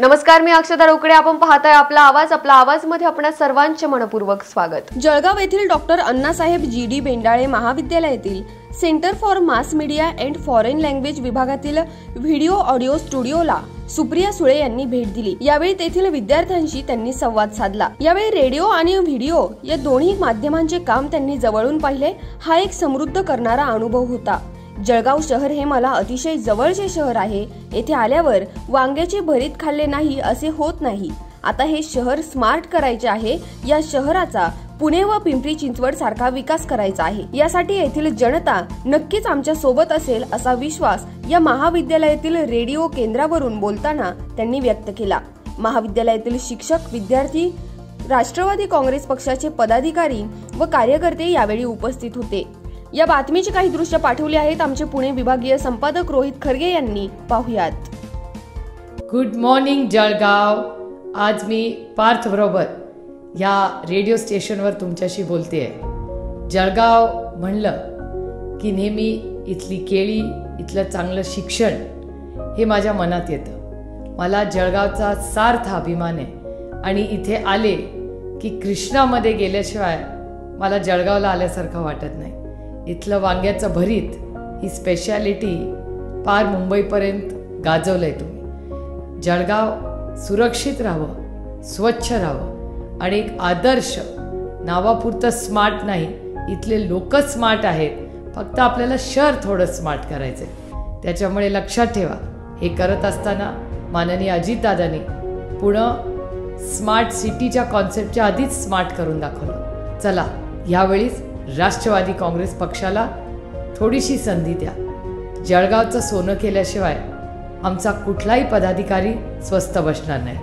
नमस्कार मी अक्षता रोकडे. आपण पाहताय आपला आवाज. आपला आवाजमध्ये आपणा सर्वांचे मनपूर्वक स्वागत. जळगाव येथील doctor Annasaheb G D Bendale महाविद्यालयातील centre for mass media and foreign language विभागातील व्हिडिओ ऑडिओ स्टुडिओला सुप्रिया सुळे यांनी भेट दिली. यावेळी तेथील विद्यार्थ्यांशी त्यांनी संवाद साधला. यावेळी रेडिओ आणि व्हिडिओ या दोन्ही माध्यमांचे काम त्यांनी जवळून पाहिले. हा एक समृद्ध करणारा अनुभव होता. जळगाव शहर हे मला अतिशय जवळचे शहर आहे. येथे आल्यावर वांग्याचे भरीत खाल्ले नाही असे होत नाही. आता हे शहर स्मार्ट करायचे आहे. या शहराचा पुणे व पिंपरी चिंचवड सारखा विकास करायचा आहे. यासाठी येथील जनता नक्कीच आमच्यासोबत असेल असा विश्वास या महाविद्यालयातील रेडिओ केंद्रावरून बोलताना त्यांनी व्यक्त केला. महाविद्यालयातील शिक्षक विद्यार्थी राष्ट्रवादी काँग्रेस पक्षाचे पदाधिकारी व कार्यकर्ते यावेळी उपस्थित होते. या बातमीची काही दृश्य पाठवली आहेत आमचे पुणे विभागीय संपादक रोहित खरगे यांनी. पाहुयात. Good morning Jalgaon. आज मी पार्थ बरोबर या रेडिओ स्टेशनवर तुमच्याशी बोलते आहे जळगाव म्हणलं की नेहमी इथली केळी इथलं चांगलं शिक्षण हे माझ्या मनात येतं. मला जळगावचा सार्थ अभिमान आहे. आणि इथे आले की कृष्णामध्ये गेल्याशिवाय मला जळगावला आल्यासारखं वाटत नाही. इथलं वांग्याचं भरीत ही स्पेशालिटी पार मुंबईपर्यंत गाजवलं आहे तुम्ही. जळगाव सुरक्षित राहावं स्वच्छ राहावं आणि एक आदर्श नावापुरतं स्मार्ट नाही इथले लोकच स्मार्ट आहेत फक्त आपल्याला शहर थोडं स्मार्ट करायचं आहे त्याच्यामुळे लक्षात ठेवा हे करत असताना माननीय अजितदादांनी पुणं स्मार्ट सिटीच्या कॉन्सेप्टच्या आधीच स्मार्ट करून दाखवलं. चला ह्यावेळीच राष्ट्रवादी काँग्रेस पक्षाला थोडीशी संधी द्या. जळगावचं सोनं केल्याशिवाय आमचा कुठलाही पदाधिकारी स्वस्त बसणार नाही.